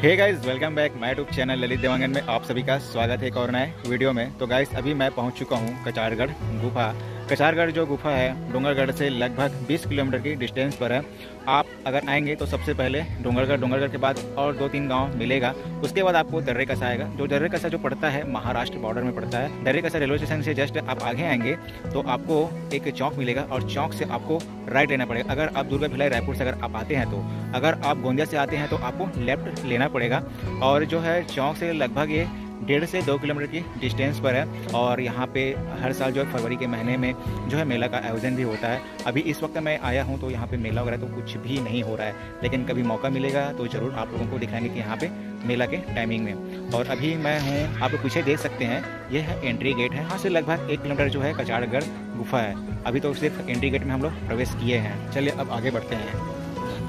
Hey guys welcome back my YouTube channel Lalit Devangan में आप सभी का स्वागत है एक और नए वीडियो में। तो गाइस अभी मैं पहुँच चुका हूँ कचारगढ़, गुफा। कचारगढ़ जो गुफा है, डोंगरगढ़ से लगभग 20 किलोमीटर की डिस्टेंस पर है। आप अगर आएँगे तो सबसे पहले डोंगरगढ़ डोंगरगढ़ के बाद और दो तीन गाँव मिलेगा। उसके बाद आपको दर्रे कसा आएगा। जो दर्रे कसा जो पड़ता है, महाराष्ट्र बॉर्डर में पड़ता है। दर्रे कसा रेलवे स्टेशन से जस्ट आप आगे आएँगे तो आपको एक चौक मिलेगा और चौक से आपको राइट लेना पड़ेगा। अगर आप दुर्गा भिलाई रायपुर से अगर आप आते हैं तो अगर आप गोंदिया से आते हैं तो आपको लेफ़्ट लेना पड़ेगा। और जो है, चौक से लगभग ये डेढ़ से दो किलोमीटर की डिस्टेंस पर है और यहाँ पे हर साल जो है फरवरी के महीने में जो है मेला का आयोजन भी होता है। अभी इस वक्त मैं आया हूँ तो यहाँ पे मेला वगैरह तो कुछ भी नहीं हो रहा है, लेकिन कभी मौका मिलेगा तो ज़रूर आप लोगों को दिखाएँगे कि यहाँ पे मेला के टाइमिंग में। और अभी मैं हूँ, आप पीछे देख सकते हैं ये है एंट्री गेट है। यहाँ से लगभग एक किलोमीटर जो है कचाड़गढ़ गुफा है। अभी तो सिर्फ़ एंट्री गेट में हम लोग प्रवेश किए हैं। चलिए अब आगे बढ़ते हैं।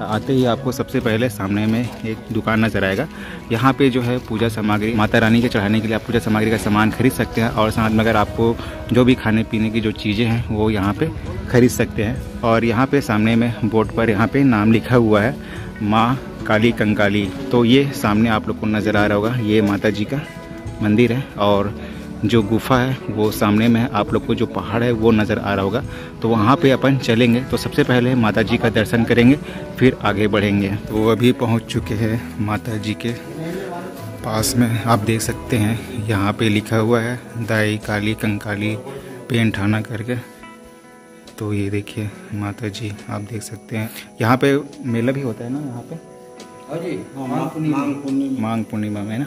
आते ही आपको सबसे पहले सामने में एक दुकान नज़र आएगा। यहाँ पे जो है पूजा सामग्री, माता रानी के चढ़ाने के लिए आप पूजा सामग्री का सामान खरीद सकते हैं और साथ में अगर आपको जो भी खाने पीने की जो चीज़ें हैं, वो यहाँ पे खरीद सकते हैं। और यहाँ पे सामने में बोर्ड पर यहाँ पे नाम लिखा हुआ है, माँ काली कंकाली। तो ये सामने आप लोग को नज़र आ रहा होगा, ये माता जी का मंदिर है और जो गुफा है वो सामने में है। आप लोग को जो पहाड़ है वो नज़र आ रहा होगा। तो वहाँ पे अपन चलेंगे। तो सबसे पहले माता जी का दर्शन करेंगे फिर आगे बढ़ेंगे। तो अभी पहुँच चुके हैं माता जी के पास में। आप देख सकते हैं यहाँ पे लिखा हुआ है दाई काली कंकाली पेन ठाना करके। तो ये देखिए माता जी आप देख सकते हैं। यहाँ पे मेला भी होता है ना यहाँ पे? मांग पूर्णिमा में ना?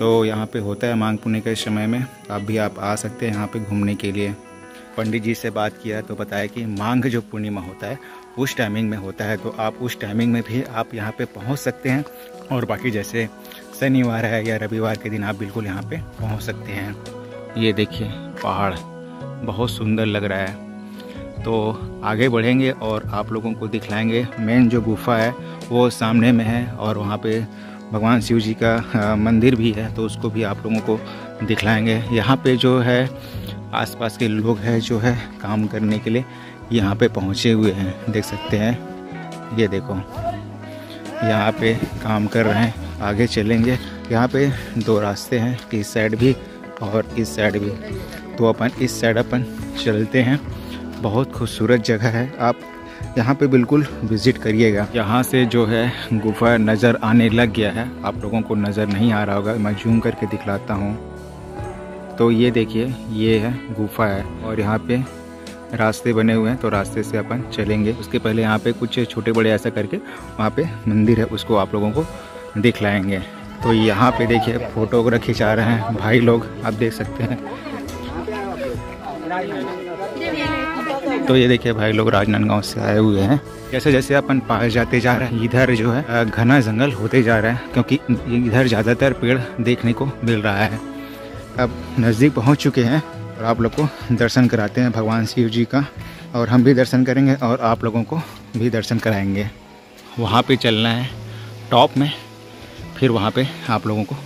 तो यहाँ पे होता है मांग पुण्य के समय में। आप भी आप आ सकते हैं यहाँ पे घूमने के लिए। पंडित जी से बात किया तो बताया कि मांग जो पूर्णिमा होता है, उस टाइमिंग में होता है। तो आप उस टाइमिंग में भी आप यहाँ पे पहुँच सकते हैं। और बाकी जैसे शनिवार है या रविवार के दिन आप बिल्कुल यहाँ पे पहुँच सकते हैं। ये देखिए, पहाड़। बहुत सुंदर लग रहा है। तो आगे बढ़ेंगे और आप लोगों को दिखलाएँगे। मेन जो गुफा है, वो सामने में है और वहाँ पे भगवान शिव जी का मंदिर भी है तो उसको भी आप लोगों को दिखलाएँगे। यहाँ पे जो है, आसपास के लोग हैं, जो है, काम करने के लिए यहाँ पे पहुँचे हुए हैं। देख सकते हैं, ये देखो, यहाँ पे काम कर रहे हैं, आगे चलेंगे। यहाँ पे दो रास्ते हैं, इस साइड भी और इस साइड भी। तो अपन, इस साइड अपन चलते हैं। बहुत खूबसूरत जगह है, आप यहाँ पे बिल्कुल विज़िट करिएगा। यहाँ से जो है गुफा नज़र आने लग गया है। आप लोगों को नज़र नहीं आ रहा होगा, मैं जूम करके दिखलाता हूँ। तो ये देखिए, ये है गुफा है और यहाँ पे रास्ते बने हुए हैं तो रास्ते से अपन चलेंगे। उसके पहले यहाँ पे कुछ छोटे बड़े ऐसा करके वहाँ पे मंदिर है, उसको आप लोगों को दिखलाएँगे। तो यहाँ पे देखिए फ़ोटो वगैरह खिंचा रहे हैं भाई लोग, आप देख सकते हैं। तो ये देखिए भाई लोग राजनांदगांव से आए हुए हैं। जैसे जैसे अपन पास जाते जा रहे हैं, इधर जो है घना जंगल होते जा रहा है, क्योंकि इधर ज़्यादातर पेड़ देखने को मिल रहा है। अब नज़दीक पहुँच चुके हैं और आप लोग को दर्शन कराते हैं भगवान शिव जी का, और हम भी दर्शन करेंगे और आप लोगों को भी दर्शन कराएँगे। वहाँ पे चलना है, टॉप में, फिर वहाँ पे आप लोगों को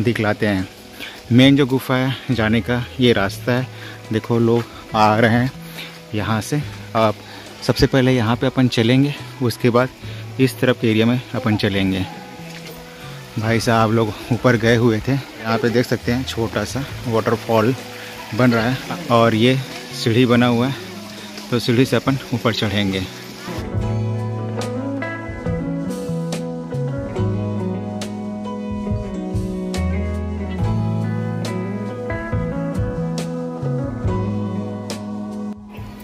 दिखलाते हैं। मेन जो गुफा है, जाने का ये रास्ता है। देखो लोग आ रहे हैं। यहाँ से आप सबसे पहले यहाँ पे अपन चलेंगे, उसके बाद इस तरफ़ एरिया में अपन चलेंगे। भाई साहब आप लोग ऊपर गए हुए थे, यहाँ पे देख सकते हैं छोटा सा वाटरफॉल बन रहा है और ये सीढ़ी बना हुआ है तो सीढ़ी से अपन ऊपर चढ़ेंगे।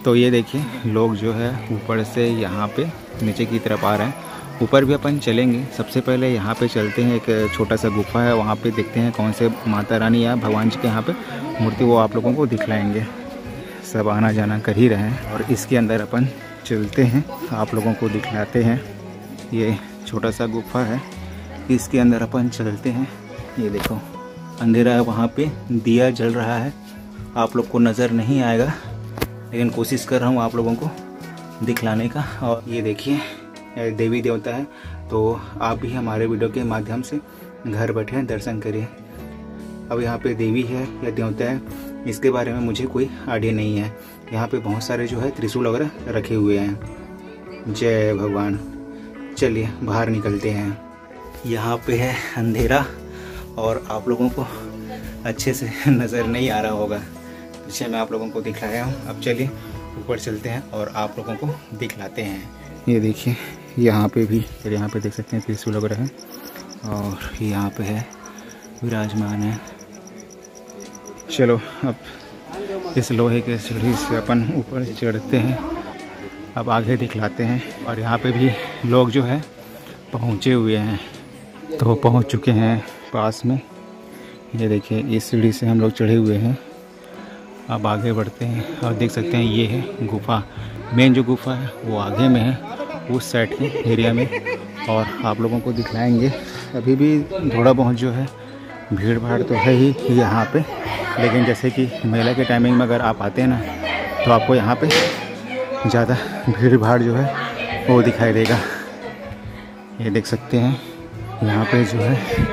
तो ये देखिए, लोग जो है ऊपर से यहाँ पे नीचे की तरफ़ आ रहे हैं। ऊपर भी अपन चलेंगे। सबसे पहले यहाँ पे चलते हैं, एक छोटा सा गुफा है, वहाँ पे देखते हैं कौन से माता रानी या भगवान जी के यहाँ पे मूर्ति वो आप लोगों को दिखलाएँगे। सब आना जाना कर ही रहे हैं और इसके अंदर अपन चलते हैं, आप लोगों को दिखलाते हैं। ये छोटा सा गुफा है। इसके अंदर अपन चलते हैं। ये देखो, अंधेरा है वहाँ पे दिया जल रहा है। आप लोग को नज़र नहीं आएगा। लेकिन कोशिश कर रहा हूँ आप लोगों को दिखलाने का। और ये देखिए देवी देवता है। तो आप भी हमारे वीडियो के माध्यम से घर बैठे दर्शन करिए। अब यहाँ पे देवी है या देवता है, इसके बारे में मुझे कोई आइडिया नहीं है। यहाँ पे बहुत सारे जो है त्रिशूल वगैरह रखे हुए हैं। जय भगवान। चलिए, बाहर निकलते हैं। यहाँ पे है अंधेरा, और आप लोगों को अच्छे से नज़र नहीं आ रहा होगा। पीछे मैं आप लोगों को दिखलाया हूँ। अब चलिए ऊपर चलते हैं और आप लोगों को दिखलाते हैं। ये देखिए, यहाँ पे भी, फिर यहाँ पे देख सकते हैं त्रिशूल वगैरह है और यहाँ पे है विराजमान है। चलो, अब इस लोहे के सीढ़ी से अपन ऊपर चढ़ते हैं, अब आगे दिखलाते हैं और यहाँ पे भी लोग जो है, पहुँचे हुए हैं तो पहुँच चुके हैं पास में। ये देखिए, इस सीढ़ी से हम लोग चढ़े हुए हैं। अब आगे बढ़ते हैं। और देख सकते हैं, ये है गुफा। मेन जो गुफा है, वो आगे में है, उस साइड के एरिया में। और आप लोगों को दिखलाएँगे। अभी भी थोड़ा बहुत जो है भीड़ भाड़ तो है ही यहाँ पे। लेकिन जैसे कि मेला के टाइमिंग में अगर आप आते हैं ना तो आपको यहाँ पे ज़्यादा भीड़ भाड़ जो है, वो दिखाई देगा। ये देख सकते हैं, यहाँ पे जो है,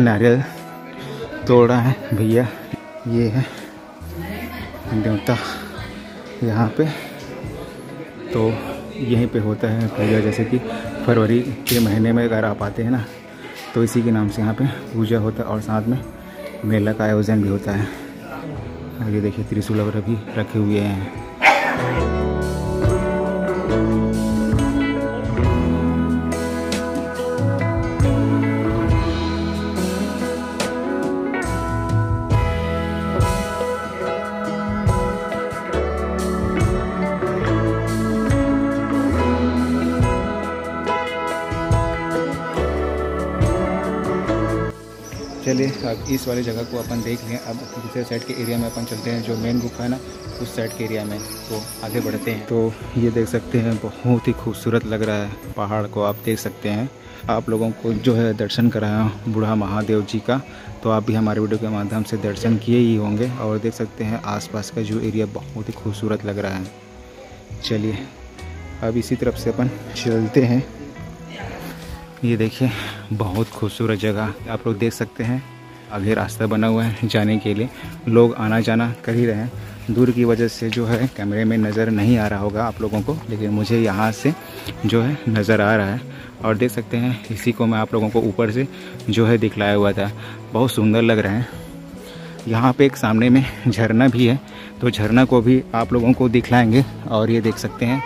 नारियल तोड़ा है। भैया, ये है। देवता यहाँ पे। तो यहीं पे होता है पूजा, जैसे कि फरवरी के महीने में अगर आप आते हैं ना तो इसी के नाम से यहाँ पे पूजा होता है और साथ में मेला का आयोजन भी होता है। ये देखिए त्रिशूल वगैरह भी रखे हुए हैं। अब इस वाली जगह को अपन देख लें। अब दूसरे साइड के एरिया में अपन चलते हैं, जो मेन गुफा है ना, उस साइड के एरिया में। तो आगे बढ़ते हैं। तो ये देख सकते हैं, बहुत ही खूबसूरत लग रहा है पहाड़ को आप देख सकते हैं। आप लोगों को जो है दर्शन कराया बूढ़ा महादेव जी का तो आप भी हमारे वीडियो के माध्यम से दर्शन किए ही होंगे। और देख सकते हैं, आसपास का जो एरिया बहुत ही खूबसूरत लग रहा है। चलिए, अब इसी तरफ़ से अपन चलते हैं। ये देखिए, बहुत खूबसूरत जगह आप लोग देख सकते हैं। आगे रास्ता बना हुआ है जाने के लिए। लोग आना जाना कर ही रहे हैं। दूर की वजह से जो है कैमरे में नज़र नहीं आ रहा होगा आप लोगों को, लेकिन मुझे यहाँ से जो है नज़र आ रहा है। और देख सकते हैं, इसी को मैं आप लोगों को ऊपर से जो है दिखलाया हुआ था। बहुत सुंदर लग रहे हैं। यहाँ पे एक सामने में झरना भी है तो झरना को भी आप लोगों को दिखलाएँगे। और ये देख सकते हैं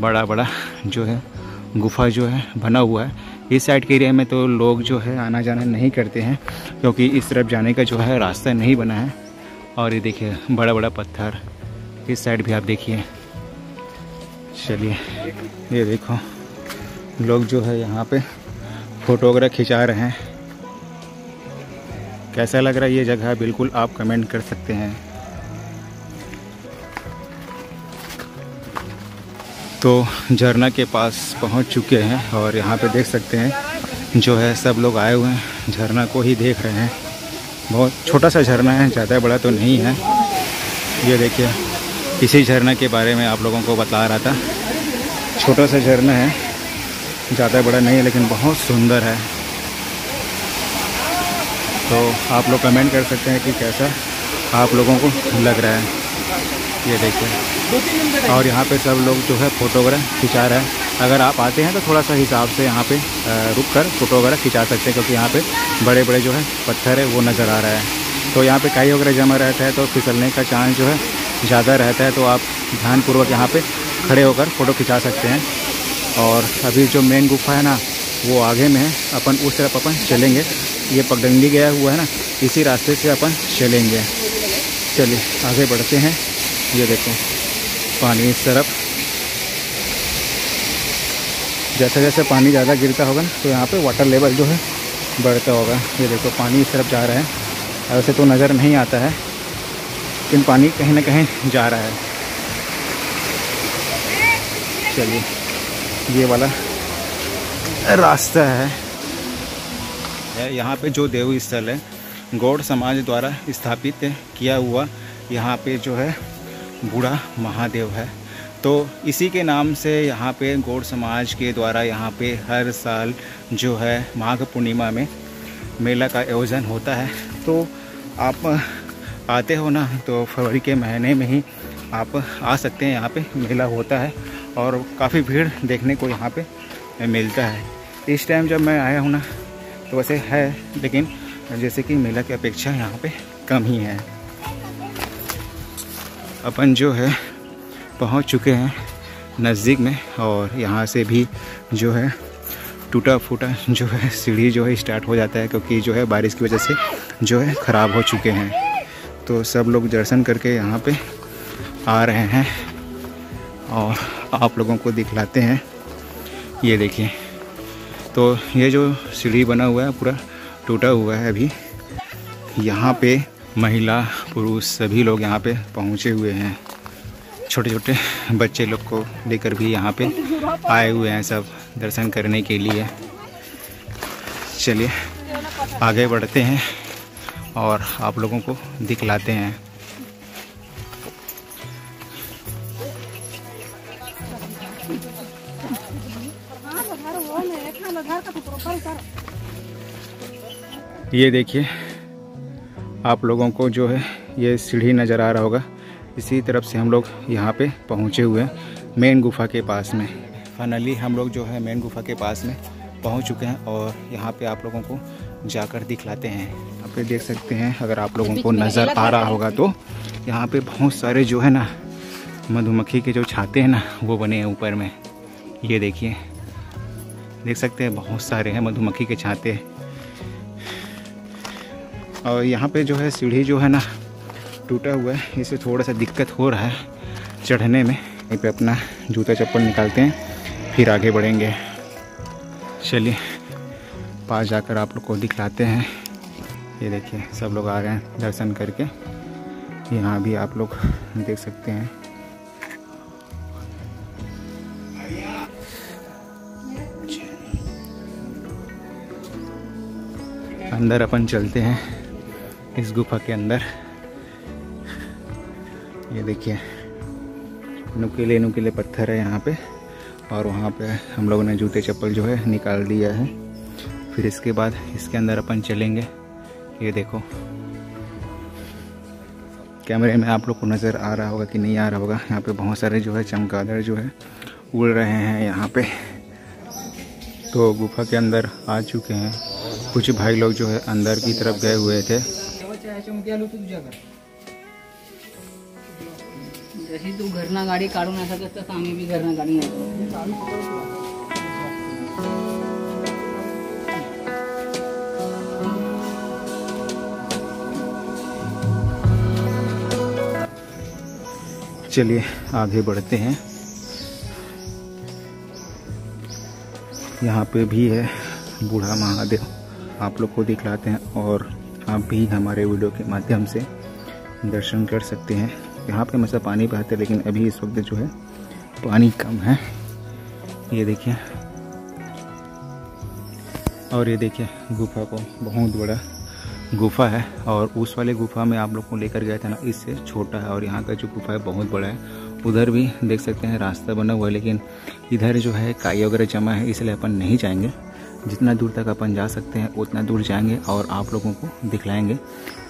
बड़ा बड़ा जो है गुफा जो है बना हुआ है। इस साइड के एरिया में तो लोग जो है आना जाना नहीं करते हैं, क्योंकि इस तरफ़ जाने का जो है रास्ता नहीं बना है। और ये देखिए बड़ा बड़ा पत्थर, इस साइड भी आप देखिए। चलिए, ये देखो, लोग जो है यहाँ पे फ़ोटो वगैरह खिंचा रहे हैं। कैसा लग रहा है ये जगह? बिल्कुल आप कमेंट कर सकते हैं। तो झरना के पास पहुँच चुके हैं और यहाँ पे देख सकते हैं, जो है सब लोग आए हुए हैं, झरना को ही देख रहे हैं। बहुत छोटा सा झरना है, ज़्यादा बड़ा तो नहीं है। ये देखिए, इसी झरना के बारे में आप लोगों को बता रहा था। छोटा सा झरना है, ज़्यादा बड़ा नहीं है, लेकिन बहुत सुंदर है। तो आप लोग कमेंट कर सकते हैं कि कैसा आप लोगों को लग रहा है। ये देखिए। और यहाँ पे सब लोग जो है फ़ोटो वगैरह खिंचा रहे हैं। अगर आप आते हैं तो थोड़ा सा हिसाब से यहाँ पे रुक कर फ़ोटो वगैरह खिंचा सकते हैं, क्योंकि यहाँ पे बड़े बड़े जो है पत्थर है, वो नज़र आ रहा है। तो यहाँ पे काई वगैरह जमा रहता है तो फिसलने का चांस जो है ज़्यादा रहता है तो आप ध्यानपूर्वक यहाँ पर खड़े होकर फ़ोटो खिंचा सकते हैं। और अभी जो मेन गुफा है ना, वो आगे में है। अपन उस तरफ़ अपन चलेंगे। ये पगडंडी गया हुआ है ना, इसी रास्ते से अपन चलेंगे। चलिए, आगे बढ़ते हैं। ये देखो। पानी इस तरफ़। जैसे जैसे पानी ज़्यादा गिरता होगा ना तो यहाँ पे वाटर लेवल जो है बढ़ता होगा। ये देखो, पानी इस तरफ़ जा रहा है। ऐसे तो नज़र नहीं आता है, लेकिन पानी कहीं ना कहीं जा रहा है। चलिए, ये वाला रास्ता है, यहाँ पे जो देव स्थल है, गौड़ समाज द्वारा स्थापित किया हुआ यहाँ पे जो है बूढ़ा महादेव है। तो इसी के नाम से यहाँ पे गौड़ समाज के द्वारा यहाँ पे हर साल जो है माघ पूर्णिमा में मेला का आयोजन होता है। तो आप आते हो ना तो फरवरी के महीने में ही आप आ सकते हैं यहाँ पे, मेला होता है और काफ़ी भीड़ देखने को यहाँ पे मिलता है। इस टाइम जब मैं आया हूँ ना तो वैसे है, लेकिन जैसे कि मेला की अपेक्षा यहाँ पे कम ही है। अपन जो है, पहुँच चुके हैं नज़दीक में और यहाँ से भी जो है टूटा फूटा जो है, सीढ़ी जो है स्टार्ट हो जाता है क्योंकि जो है बारिश की वजह से जो है ख़राब हो चुके हैं। तो सब लोग दर्शन करके यहाँ पे आ रहे हैं और आप लोगों को दिखलाते हैं। ये देखिए तो ये जो सीढ़ी बना हुआ है, पूरा टूटा हुआ है अभी। यहाँ पे महिला, पुरुष सभी लोग यहाँ पे पहुँचे हुए हैं। छोटे छोटे बच्चे लोग को लेकर भी यहाँ पे आए हुए हैं सब दर्शन करने के लिए। चलिए, आगे बढ़ते हैं और आप लोगों को दिखलाते हैं। ये देखिए आप लोगों को जो है ये सीढ़ी नज़र आ रहा होगा। इसी तरफ़ से हम लोग यहाँ पे पहुँचे हुए हैं, मेन गुफा के पास में। फाइनली हम लोग जो है मेन गुफा के पास में पहुँच चुके हैं और यहाँ पे आप लोगों को जाकर दिखलाते हैं। यहाँ पे देख सकते हैं, अगर आप लोगों को नज़र आ रहा होगा तो यहाँ पे बहुत सारे जो है ना मधुमक्खी के जो छाते हैं ना, वो बने हैं ऊपर में। ये देखिए, देख सकते हैं बहुत सारे हैं मधुमक्खी के छाते। और यहाँ पे जो है सीढ़ी जो है ना टूटा हुआ है। इसे थोड़ा सा दिक्कत हो रहा है चढ़ने में। यहीं पे अपना जूता चप्पल निकालते हैं, फिर आगे बढ़ेंगे। चलिए, पास जाकर आप लोग को दिखलाते हैं। ये देखिए, सब लोग आ गए हैं दर्शन करके। यहाँ भी आप लोग देख सकते हैं। अंदर अपन चलते हैं। इस गुफा के अंदर। ये देखिए, नुकीले नुकीले पत्थर है यहाँ पे, और वहाँ पे हम लोगों ने जूते चप्पल जो है निकाल दिया है। फिर इसके बाद इसके अंदर अपन चलेंगे। ये देखो। कैमरे में आप लोग को नज़र आ रहा होगा कि नहीं आ रहा होगा। यहाँ पे बहुत सारे जो है चमगादड़ जो है उड़ रहे हैं यहाँ पे। तो गुफा के अंदर आ चुके हैं। कुछ भाई लोग जो है अंदर की तरफ़ गए हुए थे। जशी तू घरना गाडी काढून असं तसं आम्ही बी घरना गाडी चलिए आगे बढ़ते हैं। यहाँ पे भी है बूढ़ा महादेव। आप लोग को दिखलाते हैं और आप भी हमारे वीडियो के माध्यम से दर्शन कर सकते हैं। यहाँ पे हमेशा पानी बहता है, लेकिन अभी इस वक्त जो है, पानी कम है। ये देखिए। और ये देखिए, गुफा को बहुत बड़ा गुफा है, और उस वाले गुफा में आप लोग को लेकर गया था ना, इससे छोटा है, और यहाँ का जो गुफा है, बहुत बड़ा है। उधर भी देख सकते हैं, रास्ता बना हुआ है, लेकिन इधर जो है काई वगैरह जमा है, इसलिए अपन नहीं जाएँगे। जितना दूर तक अपन जा सकते हैं, उतना दूर जाएँगे और आप लोगों को दिखलाएँगे।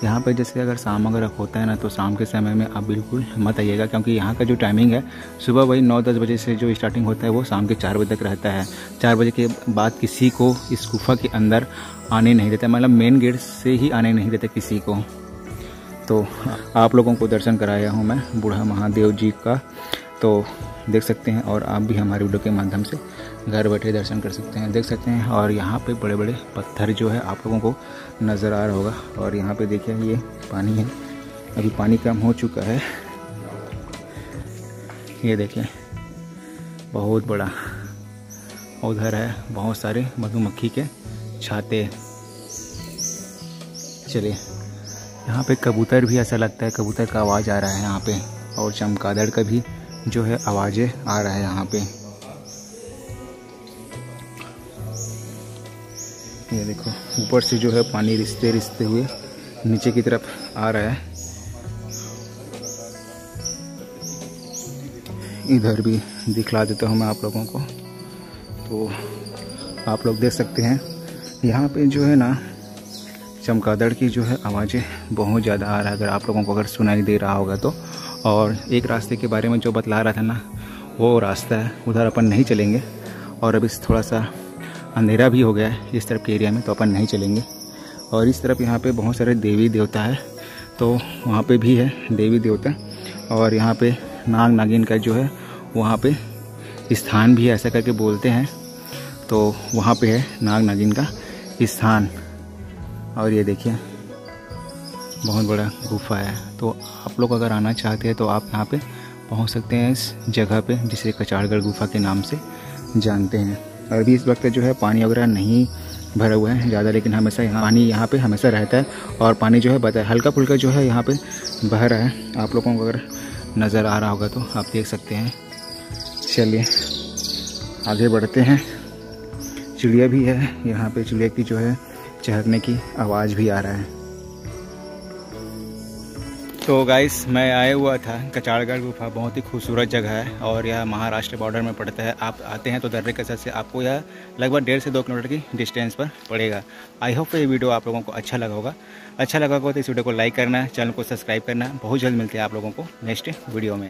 यहाँ पर जैसे अगर शाम अगर होता है ना तो शाम के समय में आप बिल्कुल मत आइएगा, क्योंकि यहाँ का जो टाइमिंग है, सुबह वही नौ दस बजे से जो स्टार्टिंग होता है, वो शाम के चार बजे तक रहता है। चार बजे के बाद किसी को इस गुफा के अंदर आने नहीं देता मतलब मेन गेट से ही आने नहीं देते किसी को। तो आप लोगों को दर्शन कराया हूँ मैं, बूढ़ा महादेव जी का। तो देख सकते हैं और आप भी हमारे वीडियो के माध्यम से घर बैठे दर्शन कर सकते हैं, देख सकते हैं। और यहाँ पे बड़े बड़े पत्थर जो है आप लोगों को नज़र आ रहा होगा। और यहाँ पे देखिए, ये पानी है। अभी पानी कम हो चुका है। ये देखिए, बहुत बड़ा उधर है। बहुत सारे मधुमक्खी के छाते। चलिए, यहाँ पे कबूतर भी ऐसा लगता है, कबूतर का आवाज़ आ रहा है यहाँ पे। और चमगादड़ का भी जो है आवाज़ें आ रहा है यहाँ पे। ये देखो, ऊपर से जो है पानी रिश्ते रिश्ते हुए, नीचे की तरफ़ आ रहा है। इधर भी दिखला देता हूँ मैं आप लोगों को। तो आप लोग देख सकते हैं, यहाँ पे जो है ना चमकादड़ की जो है आवाज़ें बहुत ज़्यादा आ रहा है। अगर आप लोगों को अगर सुनाई दे रहा होगा तो। और एक रास्ते के बारे में जो बतला रहा था ना, वो रास्ता है, उधर अपन नहीं चलेंगे। और अभी थोड़ा सा अंधेरा भी हो गया है इस तरफ़ के एरिया में तो अपन नहीं चलेंगे। और इस तरफ़ यहाँ पे बहुत सारे देवी देवता है तो वहाँ पे भी है देवी देवता। और यहाँ पे नाग नागिन का जो है, वहाँ पे स्थान भी ऐसा करके बोलते हैं। तो वहाँ पे है नाग नागिन का स्थान। और ये देखिए, बहुत बड़ा गुफा है। तो आप लोग अगर आना चाहते हैं तो आप यहाँ पे पहुँच सकते हैं इस जगह पे, जिसे कचाड़गढ़ गुफा के नाम से जानते हैं। अभी इस वक्त जो है पानी वगैरह नहीं भरा हुआ है ज़्यादा, लेकिन हमेशा यहाँ पानी यहाँ पे हमेशा रहता है और पानी जो है बता हल्का फुल्का जो है यहाँ पे बह रहा है। आप लोगों को अगर नज़र आ रहा होगा तो आप देख सकते हैं। चलिए, आगे बढ़ते हैं। चिड़िया भी है, यहाँ पे चिड़िया की जो है चहकने की आवाज़ भी आ रहा है। तो गाइस मैं आया हुआ था कचाड़गढ़, गुफा, बहुत ही खूबसूरत जगह है और यह महाराष्ट्र बॉर्डर में पड़ता है। आप आते हैं तो दर्रे कसर से आपको यह लगभग डेढ़ से दो किलोमीटर की डिस्टेंस पर पड़ेगा। आई होप ये वीडियो आप लोगों को अच्छा लगा होगा। अच्छा लगा होगा तो इस वीडियो को लाइक करना चैनल को सब्सक्राइब करना। बहुत जल्द मिलते हैं आप लोगों को नेक्स्ट वीडियो में।